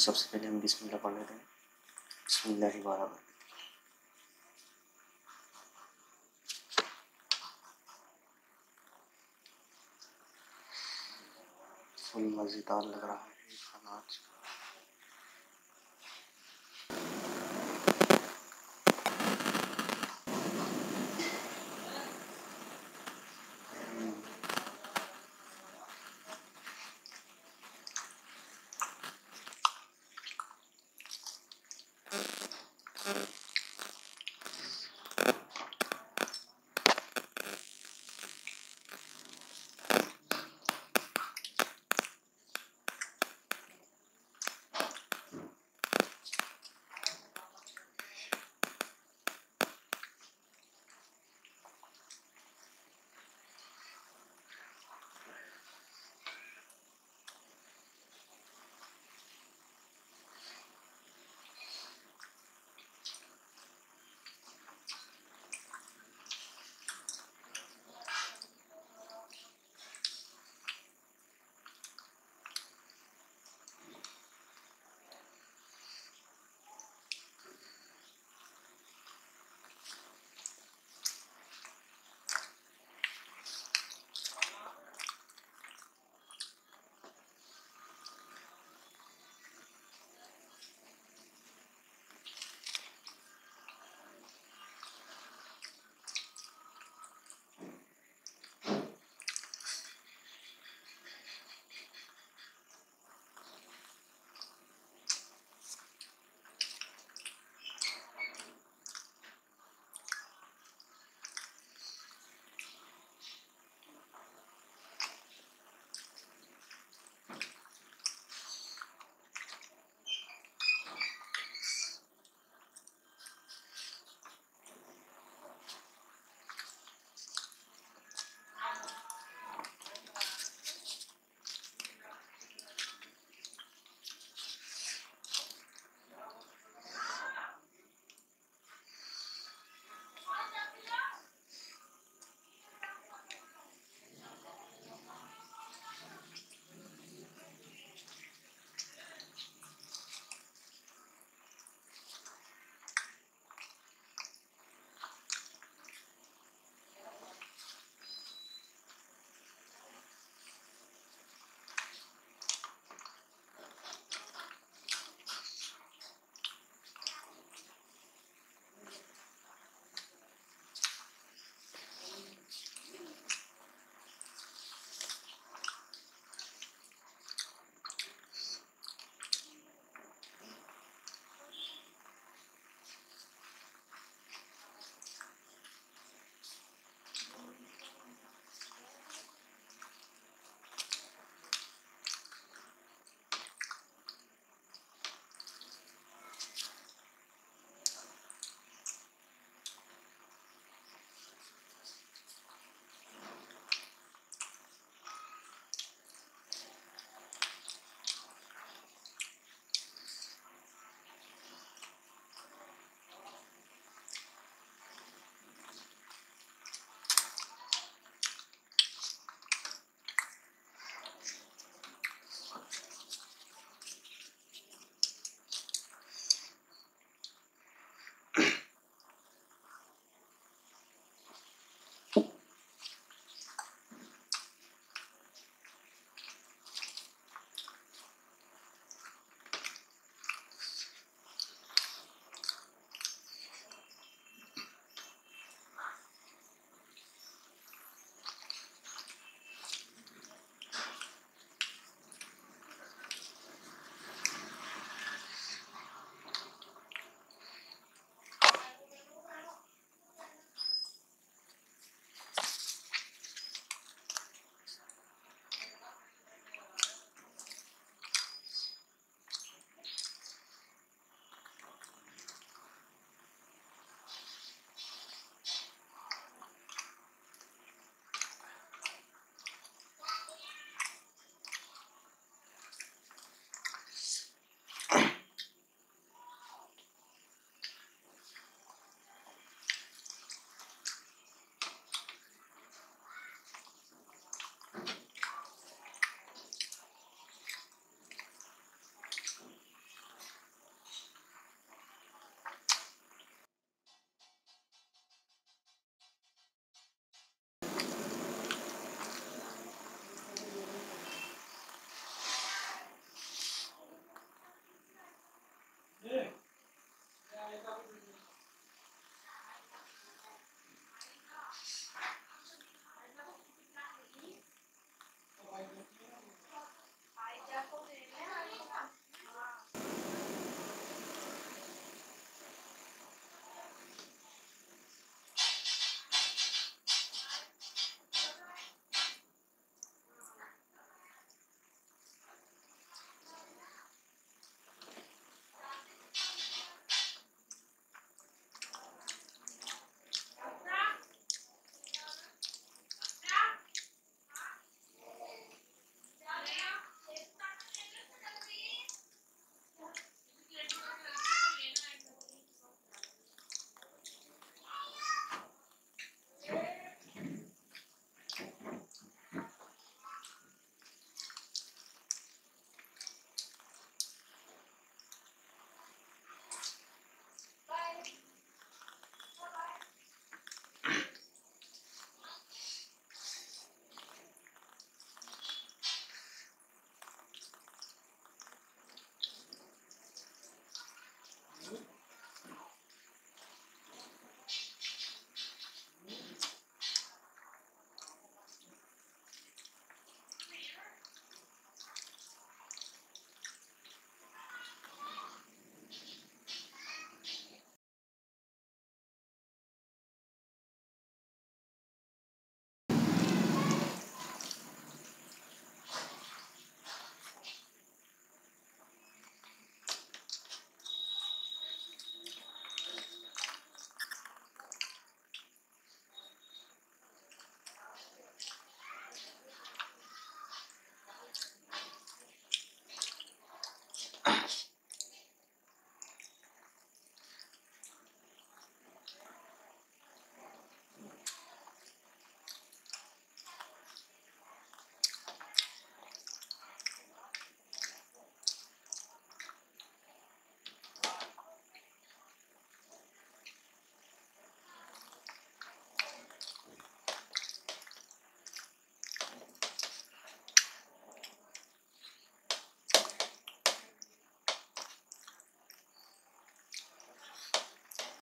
तो सबसे पहले हम बिस्मिल्लाह पढ़ लेते हैं। बिस्मिल्लाह बारह फुल मज़ेदार लग रहा है।